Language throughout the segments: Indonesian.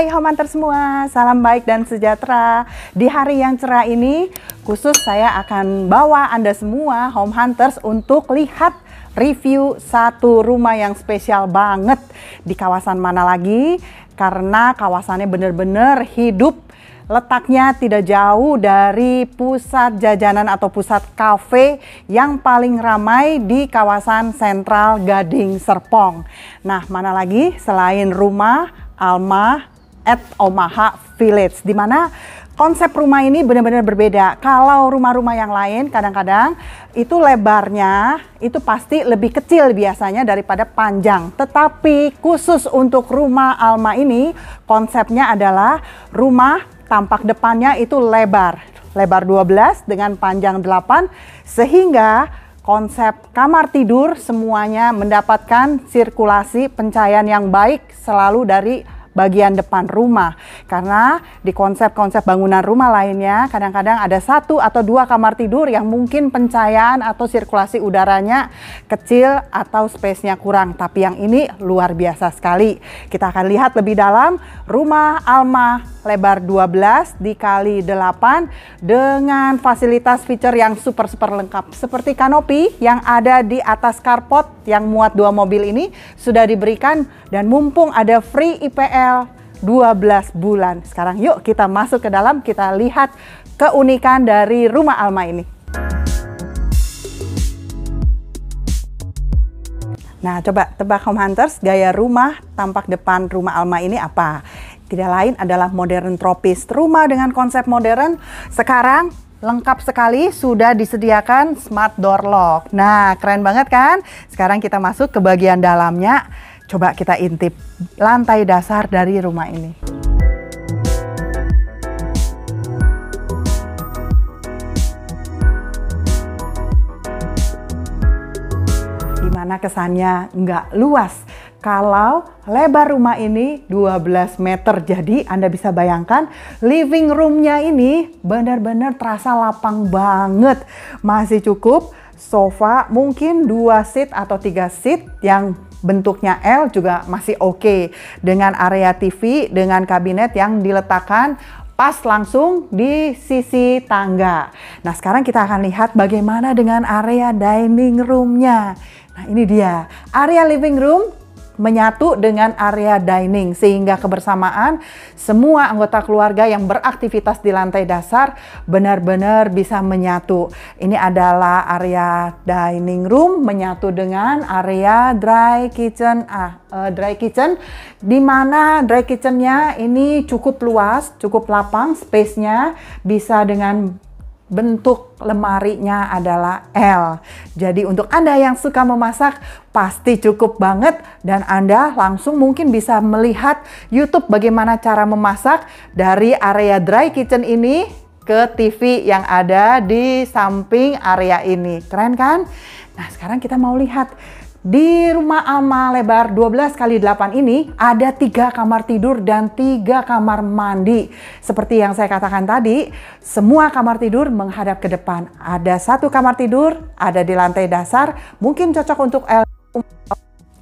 Hai Homanter semua, salam baik dan sejahtera. Di hari yang cerah ini, khusus saya akan bawa Anda semua Home Hunters untuk lihat review satu rumah yang spesial banget di kawasan mana lagi karena kawasannya benar-benar hidup letaknya tidak jauh dari pusat jajanan atau pusat kafe yang paling ramai di kawasan sentral Gading Serpong. Nah, mana lagi selain rumah Alma at Omaha Village di mana konsep rumah ini benar-benar berbeda. Kalau rumah-rumah yang lain kadang-kadang itu lebarnya itu pasti lebih kecil biasanya daripada panjang. Tetapi khusus untuk rumah Alma ini konsepnya adalah rumah tampak depannya itu lebar. Lebar 12 dengan panjang 8 sehingga konsep kamar tidur semuanya mendapatkan sirkulasi pencahayaan yang baik selalu dari bagian depan rumah. Karena di konsep-konsep bangunan rumah lainnya kadang-kadang ada satu atau dua kamar tidur yang mungkin pencahayaan atau sirkulasi udaranya kecil atau space-nya kurang. Tapi yang ini luar biasa sekali. Kita akan lihat lebih dalam rumah Alma lebar 12 dikali 8 dengan fasilitas feature yang super super lengkap seperti kanopi yang ada di atas carport yang muat dua mobil ini sudah diberikan dan mumpung ada free IPL 12 bulan. Sekarang yuk kita masuk ke dalam kita lihat keunikan dari rumah Alma ini. Nah, coba tebak Home Hunters, gaya rumah tampak depan rumah Alma ini apa? Tidak lain adalah modern tropis. Rumah dengan konsep modern sekarang lengkap sekali sudah disediakan smart door lock. Nah, keren banget kan? Sekarang kita masuk ke bagian dalamnya. Coba kita intip lantai dasar dari rumah ini. Gimana kesannya? Nggak luas kalau lebar rumah ini 12 meter. Jadi Anda bisa bayangkan living roomnya ini benar-benar terasa lapang banget. Masih cukup sofa mungkin dua seat atau tiga seat yang bentuknya L juga masih oke. Okay. Dengan area TV, dengan kabinet yang diletakkan pas langsung di sisi tangga. Nah sekarang kita akan lihat bagaimana dengan area dining roomnya. Nah ini dia, area living room menyatu dengan area dining sehingga kebersamaan semua anggota keluarga yang beraktivitas di lantai dasar benar-benar bisa menyatu. Ini adalah area dining room menyatu dengan area dry kitchen ah uh, dry kitchen di mana dry kitchennya ini cukup luas, cukup lapang, space-nya bisa dengan bentuk lemarinya adalah L. Jadi untuk Anda yang suka memasak pasti cukup banget dan Anda langsung mungkin bisa melihat YouTube bagaimana cara memasak dari area dry kitchen ini ke TV yang ada di samping area ini. Keren kan? Nah, sekarang kita mau lihat di rumah Alma lebar 12 kali 8 ini ada tiga kamar tidur dan tiga kamar mandi. Seperti yang saya katakan tadi, semua kamar tidur menghadap ke depan. Ada satu kamar tidur, ada di lantai dasar, mungkin cocok untuk L.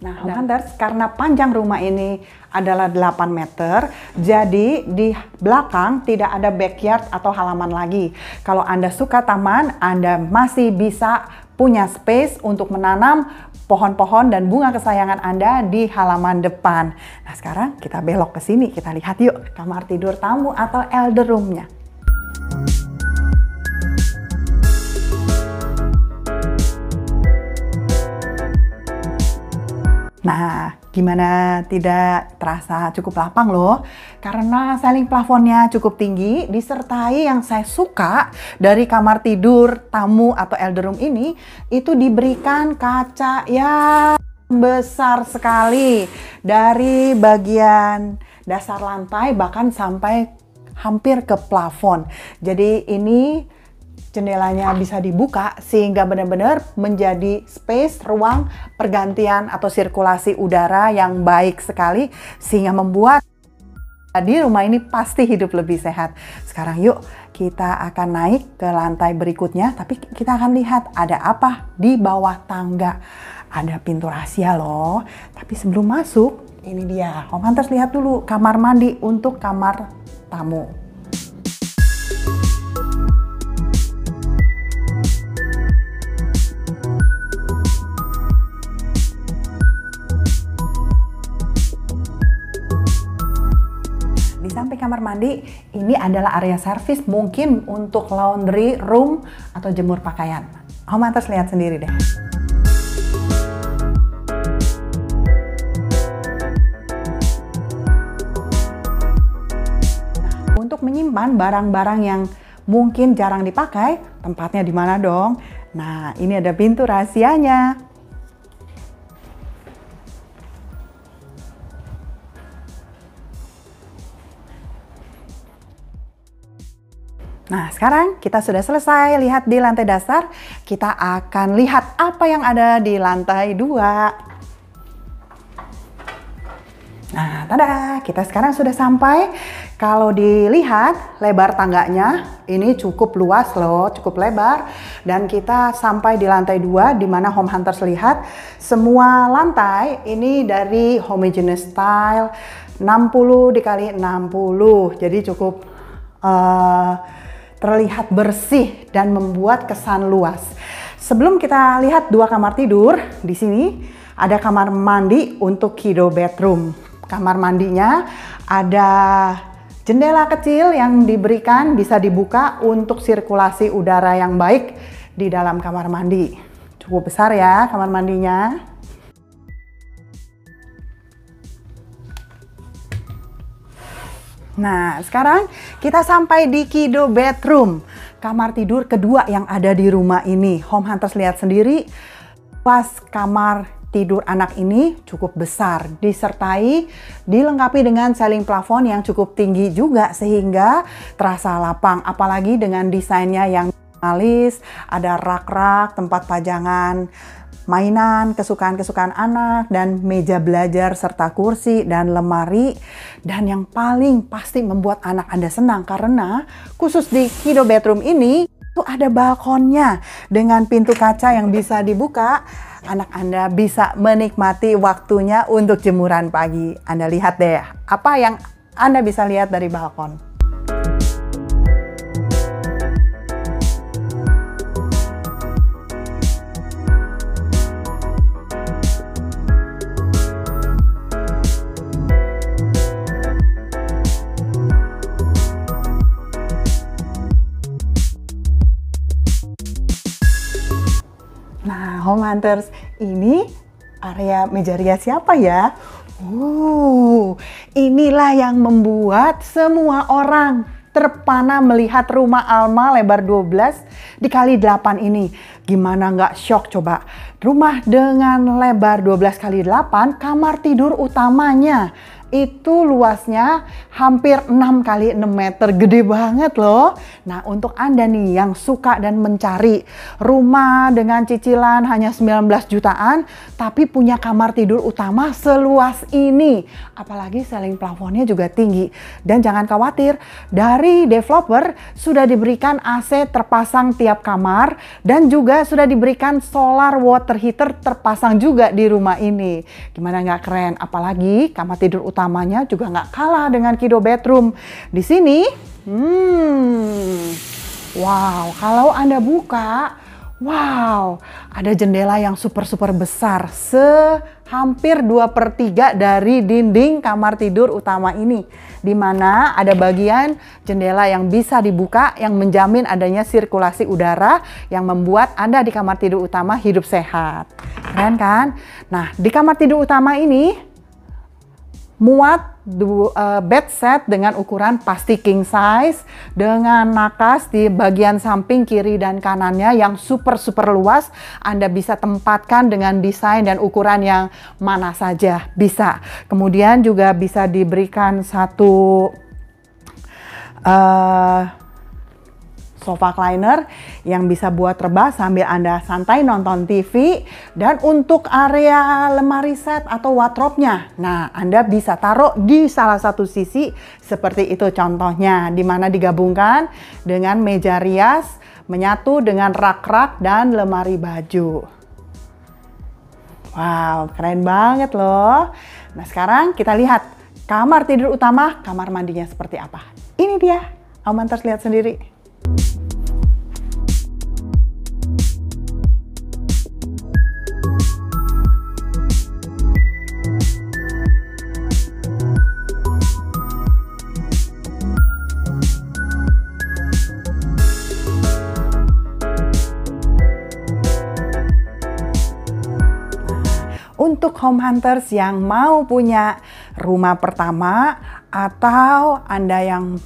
Nah, Hunters, karena panjang rumah ini adalah 8 meter, jadi di belakang tidak ada backyard atau halaman lagi. Kalau Anda suka taman, Anda masih bisa punya space untuk menanam pohon-pohon dan bunga kesayangan Anda di halaman depan. Nah sekarang kita belok ke sini, kita lihat yuk kamar tidur tamu atau elder room-nya. Nah, Gimana tidak terasa cukup lapang loh? Karena ceiling plafonnya cukup tinggi, disertai yang saya suka dari kamar tidur tamu atau elder room ini, itu diberikan kaca yang besar sekali dari bagian dasar lantai bahkan sampai hampir ke plafon. Jadi ini jendelanya bisa dibuka sehingga benar-benar menjadi space ruang pergantian atau sirkulasi udara yang baik sekali sehingga membuat di rumah ini pasti hidup lebih sehat. Sekarang yuk kita akan naik ke lantai berikutnya tapi kita akan lihat ada apa di bawah tangga. Ada pintu rahasia loh. Tapi sebelum masuk ini dia. Om Hunters lihat dulu kamar mandi untuk kamar tamu. Kamar mandi, ini adalah area servis mungkin untuk laundry room atau jemur pakaian. Om atas lihat sendiri deh. Untuk menyimpan barang-barang yang mungkin jarang dipakai, tempatnya di mana dong? Nah, ini ada pintu rahasianya. Nah, sekarang kita sudah selesai lihat di lantai dasar. Kita akan lihat apa yang ada di lantai dua. Nah, tada, kita sekarang sudah sampai. Kalau dilihat lebar tangganya ini cukup luas loh, cukup lebar. Dan kita sampai di lantai dua di mana home hunters lihat semua lantai ini dari homogeneous style 60 dikali 60. Jadi cukup uh, terlihat bersih dan membuat kesan luas. Sebelum kita lihat dua kamar tidur, di sini ada kamar mandi untuk kiddo bedroom. Kamar mandinya ada jendela kecil yang diberikan bisa dibuka untuk sirkulasi udara yang baik di dalam kamar mandi. Cukup besar ya kamar mandinya. Nah, sekarang kita sampai di Kido Bedroom, kamar tidur kedua yang ada di rumah ini. Home Hunters lihat sendiri, pas kamar tidur anak ini cukup besar, disertai dilengkapi dengan ceiling plafon yang cukup tinggi juga sehingga terasa lapang. Apalagi dengan desainnya yang minimalis, ada rak-rak, tempat pajangan mainan, kesukaan-kesukaan anak, dan meja belajar serta kursi dan lemari. Dan yang paling pasti membuat anak Anda senang karena khusus di Kido Bedroom ini itu ada balkonnya dengan pintu kaca yang bisa dibuka. Anak Anda bisa menikmati waktunya untuk jemuran pagi. Anda lihat deh, apa yang Anda bisa lihat dari balkon. Hunters. Ini area meja rias siapa ya? Uh, inilah yang membuat semua orang terpana melihat rumah Alma lebar 12 dikali 8 ini. Gimana nggak shock coba? Rumah dengan lebar 12 kali 8, kamar tidur utamanya itu luasnya hampir 6 kali 6 meter, gede banget loh. Nah untuk Anda nih yang suka dan mencari rumah dengan cicilan hanya 19 jutaan, tapi punya kamar tidur utama seluas ini. Apalagi selling plafonnya juga tinggi. Dan jangan khawatir, dari developer sudah diberikan AC terpasang tiap kamar dan juga sudah diberikan solar water heater terpasang juga di rumah ini. Gimana nggak keren? Apalagi kamar tidur utama utamanya juga nggak kalah dengan Kido Bedroom. Di sini, hmm, wow, kalau Anda buka, wow, ada jendela yang super-super besar, sehampir 2 per 3 dari dinding kamar tidur utama ini. Di mana ada bagian jendela yang bisa dibuka yang menjamin adanya sirkulasi udara yang membuat Anda di kamar tidur utama hidup sehat. Keren kan? Nah, di kamar tidur utama ini muat uh, bed set dengan ukuran pasti king size dengan nakas di bagian samping kiri dan kanannya yang super super luas. Anda bisa tempatkan dengan desain dan ukuran yang mana saja bisa. Kemudian juga bisa diberikan satu uh, sofa cleaner yang bisa buat rebah sambil Anda santai nonton TV dan untuk area lemari set atau wardrobe-nya. Nah, Anda bisa taruh di salah satu sisi seperti itu contohnya di mana digabungkan dengan meja rias menyatu dengan rak-rak dan lemari baju. Wow, keren banget loh. Nah, sekarang kita lihat kamar tidur utama, kamar mandinya seperti apa. Ini dia. Amantas lihat sendiri. Untuk home hunters yang mau punya rumah pertama atau Anda yang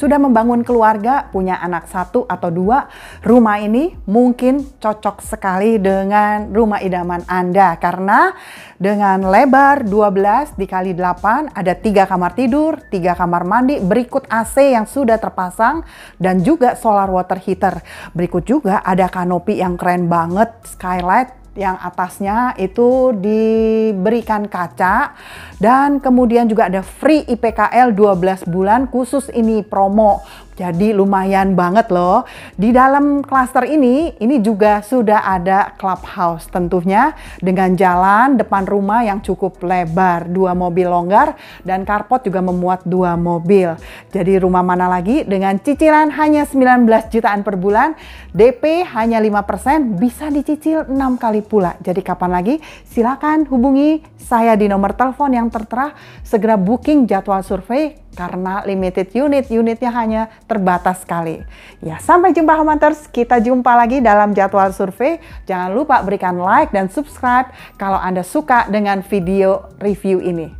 sudah membangun keluarga, punya anak satu atau dua, rumah ini mungkin cocok sekali dengan rumah idaman Anda karena dengan lebar 12 dikali 8 ada tiga kamar tidur, tiga kamar mandi, berikut AC yang sudah terpasang dan juga solar water heater. Berikut juga ada kanopi yang keren banget, skylight yang atasnya itu diberikan kaca dan kemudian juga ada free IPKL 12 bulan khusus ini promo jadi lumayan banget loh. Di dalam klaster ini, ini juga sudah ada clubhouse tentunya dengan jalan depan rumah yang cukup lebar, dua mobil longgar dan carport juga memuat dua mobil. Jadi rumah mana lagi dengan cicilan hanya 19 jutaan per bulan, DP hanya 5%, bisa dicicil 6 kali pula. Jadi kapan lagi? Silakan hubungi saya di nomor telepon yang tertera, segera booking jadwal survei karena limited unit, unitnya hanya terbatas sekali. Ya, sampai jumpa Hunters, kita jumpa lagi dalam jadwal survei. Jangan lupa berikan like dan subscribe kalau Anda suka dengan video review ini.